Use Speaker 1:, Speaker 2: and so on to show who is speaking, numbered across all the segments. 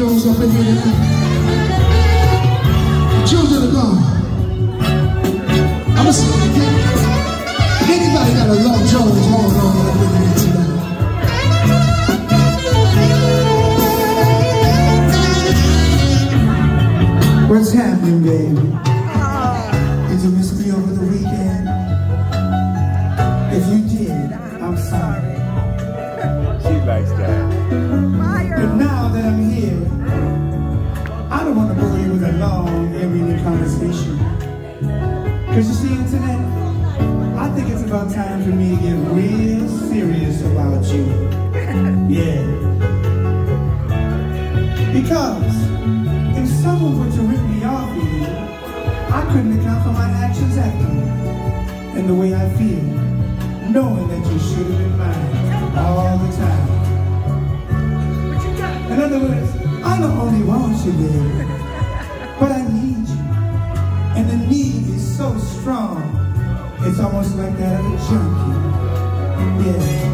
Speaker 1: Jones up in here tonight. Children of God. I'm a Anybody got a Love Jones going on up in here tonight? What's happening, baby? Did you miss me over the weekend? If you did, I'm sorry.
Speaker 2: She likes that.
Speaker 1: A long, everyday conversation. Because you see, Internet, I think it's about time for me to get real serious about you. Yeah. Because if someone were to rip me off of you, I couldn't account for my actions after And the way I feel, knowing that you should have been mine all the time. In other words, I not only want you, baby, but I need you. And the need is so strong, it's almost like that of a junkie. Yeah.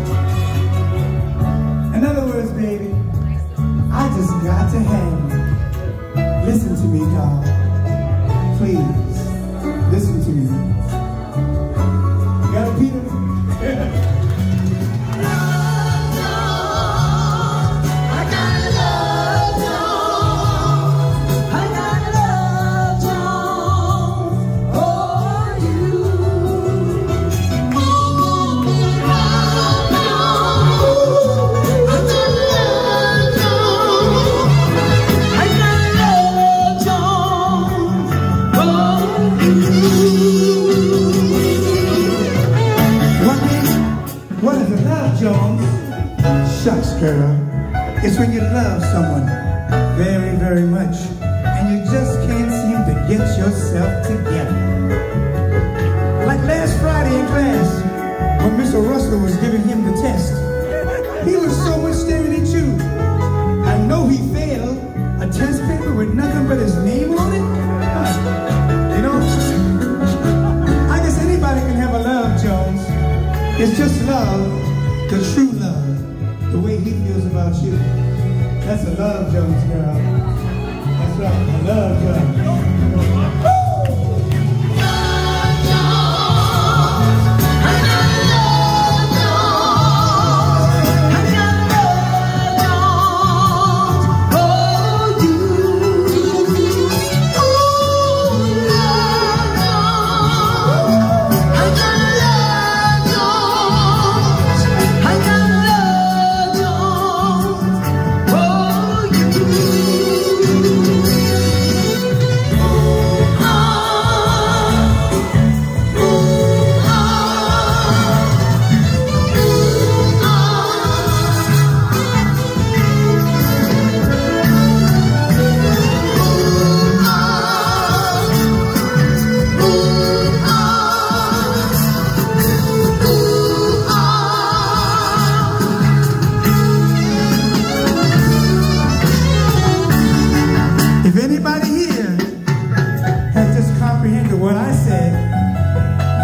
Speaker 1: In other words, baby, I just got to have you. What is, a love, Jones? Shucks, girl. It's when you love someone very, very much and you just can't seem to get yourself together. Like last Friday in class, when Mr. Russell was giving him the It's just love, the true love, the way he feels about you. That's a love, Jones, girl. That's right, a love, Jones.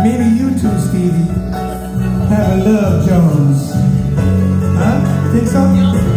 Speaker 1: Maybe you too, Stevie, have a love, Jones. Huh? Think so?